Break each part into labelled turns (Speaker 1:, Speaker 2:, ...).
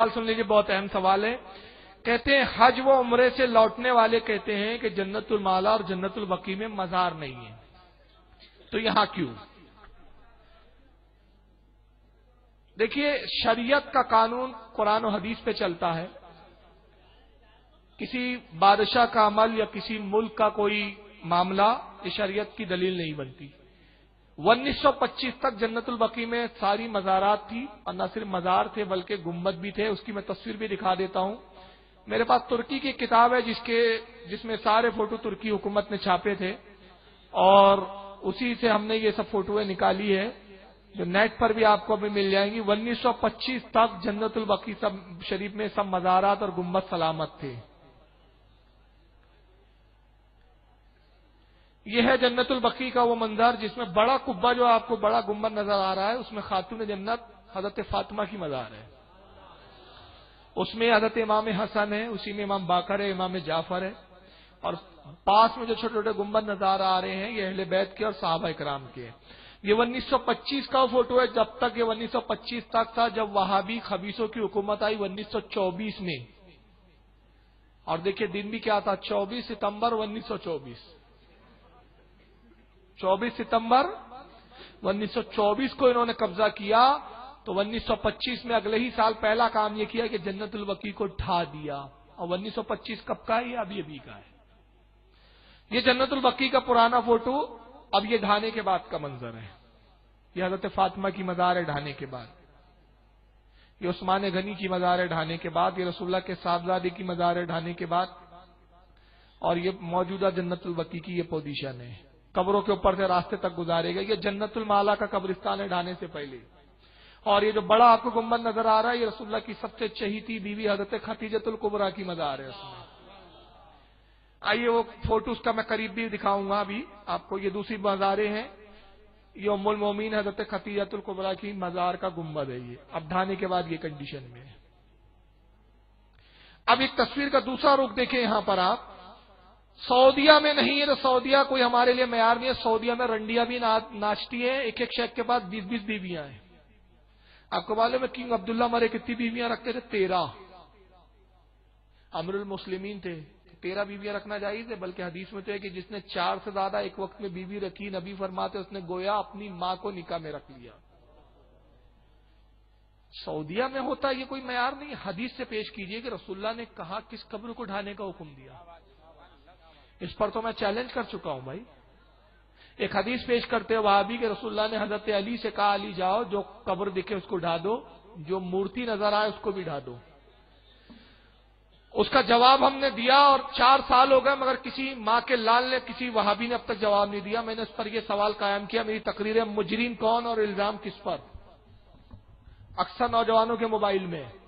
Speaker 1: सवाल सुन लीजिए बहुत अहम सवाल है। कहते हैं, हज व उम्रे से लौटने वाले कहते हैं कि जन्नतुल माला और जन्नतुल बकी में मजार नहीं है। तो यहाँ क्यों? देखिए, शरीयत का कानून कुरान और हदीस पे चलता है। किसी बादशाह का अमल या किसी मुल्क का कोई मामला, ये शरीयत की दलील नहीं बनती। 1925 तक जन्नतुल बकी में सारी मजारात थी और न सिर्फ़ मजार थे, बल्कि गुंबद भी थे। उसकी मैं तस्वीर भी दिखा देता हूँ। मेरे पास तुर्की की किताब है, जिसके, जिसमें सारे फ़ोटो तुर्की हुकूमत ने छापे थे। और उसी से हमने ये सब फोटोएँ निकाली है, जो नेट पर भी आपको अभी मिल जाएँगी। 1925 तक जन्नतुल बकी सब शरीफ में सब मजारात और गुंबद सलामत थे। यह है जन्नतुल बकी का वो मंजर जिसमें बड़ा कुब्बा जो आपको बड़ा गुंबद नज़र आ रहा है, उसमें खातून जन्नत हज़रत फातिमा की मजार है। उसमें हज़रत इमाम हसन है, उसी में इमाम बाकर है, इमाम जाफ़र है। और पास में जो छोटे छोटे गुंबद नज़र आ रहे हैं, ये अहले बैत के और साहबा इकराम के। ये 1925 का फ़ोटो है, जब तक ये 1925 तक था, जब वहाबी खबीसों की हुकूमत आई 1924 में। और देखिए दिन भी क्या था 24 सितंबर 1924 24 सितंबर 1924 को इन्होंने कब्जा किया। तो 1925 में अगले ही साल पहला काम यह किया कि जन्नतुल वकी को ढा दिया। और 1925 कब का है? ये अभी अभी का है। ये जन्नतुल वकी का पुराना फ़ोटो, अब ये ढाने के बाद का मंजर है। ये हज़रत फातिमा की मजार है ढाने के बाद। ये उस्मान गनी की मजार है ढाने के बाद। ये रसुल्ला के साहबजादे की मजार है ढाने के बाद। और ये मौजूदा जन्नतुल वकी की ये पोजीशन है। कब्रों के ऊपर से रास्ते तक गुजारे गए ये जन्नतुल माला का कब्रिस्तान है ढाने से पहले। और ये जो बड़ा आपको गुंबद नज़र आ रहा है, ये रसुल्ला की सबसे चहीती बीवी हज़रत खतीजतुल कुबरा की मजार है उसमें। आइए वो फ़ोटो उसका मैं करीब भी दिखाऊँगा अभी। आपको ये दूसरी मजारे हैं। ये उमुल मोमीन हज़रत खतीजतुल कुबरा की मजार का गुंबद है ये। अब ढाने के बाद ये कंडीशन में है। अब एक तस्वीर का दूसरा रुख देखें यहाँ पर आप। सऊदिया में नहीं है तो सऊदिया कोई हमारे लिए मैार नहीं है। सऊदिया में रंडिया भी ना, नाचती है एक एक शेख के पास बीस बीस बीवियाँ हैं। आपको मालूम है किंग अब्दुल्ला मरे कितनी बीवियाँ रखते थे? तेरह। अमरुल मुस्लिमीन थे। तेरह बीवियाँ रखना जायज़ है बल्कि हदीस में तो है कि जिसने चार से ज़्यादा एक वक्त में बीवी रखी नबी फरमाते उसने गोया अपनी माँ को निकाह में रख लिया। सऊदिया में होता ये कोई मैार नहीं हदीस से पेश कीजिए कि रसुल्ला ने कहा किस कब्र को ढाने का हुक्म दिया। इस पर तो मैं चैलेंज कर चुका हूँ भाई। एक हदीस पेश करते हैं वहाँ भी कि रसुल्ला ने हज़रत अली से कहा, अली, जाओ, जो कब्र दिखे उसको ढा दो, जो मूर्ति नज़र आए उसको भी ढा दो। उसका जवाब हमने दिया और चार साल हो गए, मगर किसी माँ के लाल ने, किसी वहाबी ने अब तक जवाब नहीं दिया। मैंने उस पर यह सवाल कायम किया, मेरी तकरीर मुजरिम कौन और इल्ज़ाम किस पर? अक्सर नौजवानों के मोबाइल में।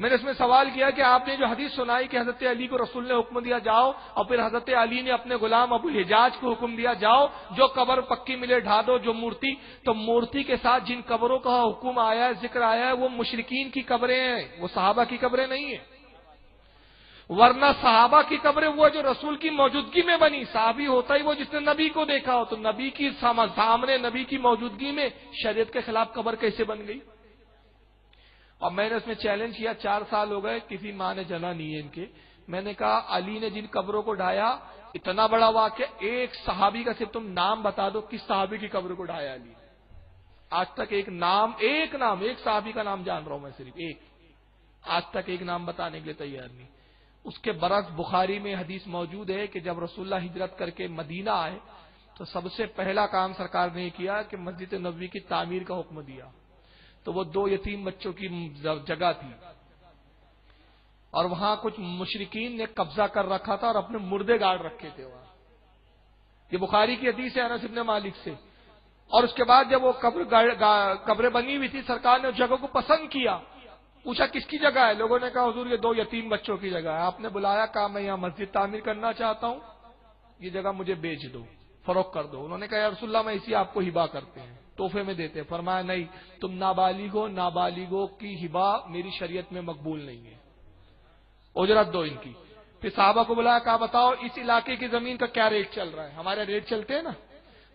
Speaker 1: मैंने इसमें सवाल किया कि आपने जो हदीस सुनाई कि हज़रत अली को रसूल ने हुक्म दिया, जाओ, और फिर हज़रत अली ने अपने गुलाम अबुल हिजाज को हुक्म दिया, जाओ, जो कबर पक्की मिले ढा दो, जो मूर्ति। तो मूर्ति के साथ जिन कबरों का हुक्म आया है, ज़िक्र आया है, वो मुशरकिन की कबरें हैं, वो साहबा की कबरें नहीं है। वरना साहबा की कब्रें वो जो रसूल की मौजूदगी में बनी, साहबी होता ही वो जिसने नबी को देखा हो तो नबी की सामने नबी की मौजूदगी में शरीयत के खिलाफ कबर कैसे बन गई? और मैंने उसमें चैलेंज किया, चार साल हो गए, किसी माँ ने जना नहीं है इनके। मैंने कहा, अली ने जिन कब्रों को ढाया इतना बड़ा वाक्य, एक सहाबी का सिर्फ़ तुम नाम बता दो, किस सहाबी की कब्र को ढाया अली आज तक एक नाम एक नाम, एक सहाबी का नाम जान रहा हूँ मैं सिर्फ़, एक। आज तक एक नाम बताने के लिए तैयार नहीं। उसके बरस बुखारी में हदीस मौजूद है कि जब रसुल्ला हिजरत करके मदीना आए तो सबसे पहला काम सरकार ने किया कि मस्जिद नबी की तामीर का हुक्म दिया। तो वो दो यतीम बच्चों की जगह थी। और वहाँ कुछ मुशरकिन ने कब्जा कर रखा था और अपने मुर्दे गाड़ रखे थे वहाँ। ये बुखारी की हदीस है अनस इब्ने मालिक से। और उसके बाद जब वो कब्र कब्रें बनी हुई थी, सरकार ने उस जगह को पसंद किया। पूछा, किसकी जगह है? लोगों ने कहा, हजूर, ये दो यतीम बच्चों की जगह है। आपने बुलाया, कहा, मैं यहाँ मस्जिद तामीर करना चाहता हूँ। ये जगह मुझे बेच दो फरोख कर दो। उन्होंने कहा रसुल्ला मैं इसी आपको हिबा करते हैं। तोहफे में देते फरमाया, नहीं, तुम नाबालिगो नाबालिगो की हिबा मेरी शरीयत में मकबूल नहीं है। उजरत दो इनकी। फिर साहबा को बुलाया, कहा, बताओ, इस इलाके की ज़मीन का क्या रेट चल रहा है? हमारे रेट चलते हैं ना।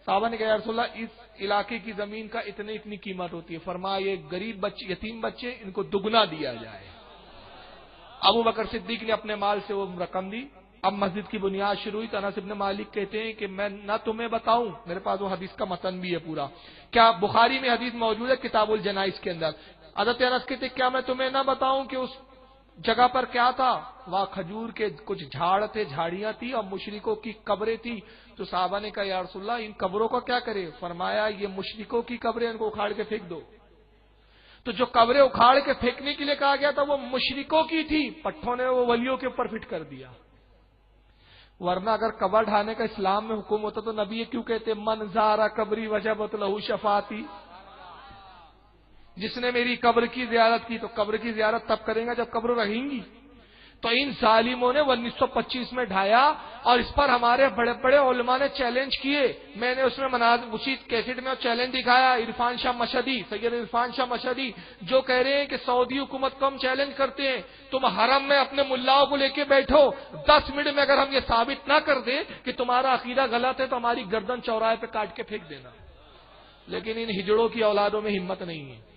Speaker 1: साहबा ने कहा रसुल्ला इस इलाके की ज़मीन का इतने, इतनी कीमत होती है। फरमाया, ये गरीब बच्चे, यतीम बच्चे, इनको दुगना दिया जाए। अबू बकर सिद्दीक ने अपने माल से वो रकम दी अब मस्जिद की बुनियाद शुरू हुई तो अनस इब्न मालिक कहते हैं कि मैं ना तुम्हें बताऊँ। मेरे पास वो हदीस का मतन भी है पूरा। क्या बुखारी में हदीस मौजूद है किताबुल जनाइस के अंदर? अदत अनस कहते, क्या मैं तुम्हें ना बताऊँ कि उस जगह पर क्या था? वहाँ, खजूर के कुछ झाड़ थे, झाड़ियाँ थी और मुशरिकों की कब्रें थी। तो साहबा ने कहा यारसुल्ला इन कब्रों का क्या करे? फरमाया, ये मुशरिकों की कब्रें इनको उखाड़ के फेंक दो। तो जो कब्रें उखाड़ के फेंकने के लिए कहा गया था, वो मुशरिकों की थी। पट्टों ने वो वलियों के ऊपर फिट कर दिया। वरना अगर कबर ढाने का इस्लाम में हुक्म होता तो नबी क्यों कहते, मन जारा कबरी वजह बतलहू शफाती। जिसने मेरी कब्र की जियारत की तो कब्र की जियारत तब करेगा जब कब्र रहेंगी। तो इन सालिमों ने 1925 में ढाया और इस पर हमारे बड़े बड़े उलमा ने चैलेंज किए। मैंने उसमें मनाज उसी कैसेट में चैलेंज दिखाया, इरफान शाह मशदी सैयद इरफान शाह मशदी जो कह रहे हैं कि सऊदी हुकूमत को हम चैलेंज करते हैं। तुम हरम में अपने मुल्लाओं को लेके बैठो। दस मिनट में अगर हम ये साबित ना कर दें कि तुम्हारा अकीदा गलत है तो हमारी गर्दन चौराहे पे काट के फेंक देना। लेकिन इन हिजड़ों की औलादों में हिम्मत नहीं है।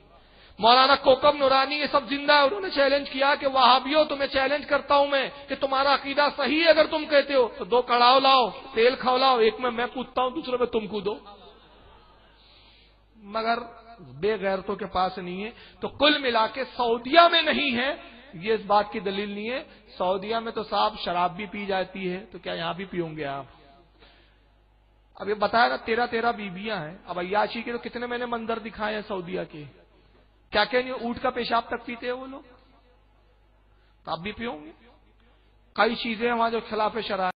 Speaker 1: मौलाना कोकम नुरानी ये सब ज़िंदा है, उन्होंने चैलेंज किया कि वहाबियो, तुम्हें चैलेंज करता हूँ मैं कि तुम्हारा अकीदा सही है अगर तुम कहते हो। तो दो कड़ाव लाओ, तेल खवलाओ एक में मैं पूछता हूँ, दूसरे में तुम कूदो। मगर बेगैरतों के पास नहीं है। तो कुल मिला के सऊदिया में नहीं है, ये इस बात की दलील नहीं है। सऊदिया में तो साहब शराब भी पी जाती है तो क्या यहाँ भी पियोगे आप? अब ये बताया ना तेरह तेरह बीबियाँ हैं। अब अयाशी के तो कितने मैंने मंदिर दिखाए हैं सऊदिया के? क्या कह नहीं ऊट का पेशाब तक पीते हैं वो लोग? तो आप भी पियोगे? कई चीज़ें हमारे जो खिलाफ शराब